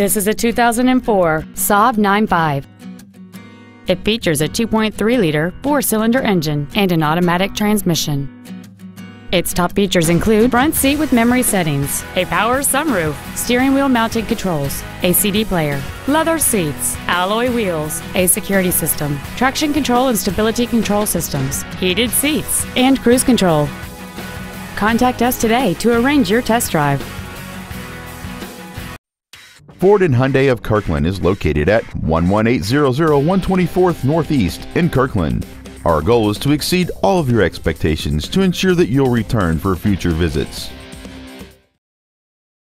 This is a 2004 Saab 9.5. It features a 2.3-liter four-cylinder engine and an automatic transmission. Its top features include front seat with memory settings, a power sunroof, steering wheel mounted controls, a CD player, leather seats, alloy wheels, a security system, traction control and stability control systems, heated seats, and cruise control. Contact us today to arrange your test drive. Ford and Hyundai of Kirkland is located at 11800 124th Northeast in Kirkland. Our goal is to exceed all of your expectations to ensure that you'll return for future visits.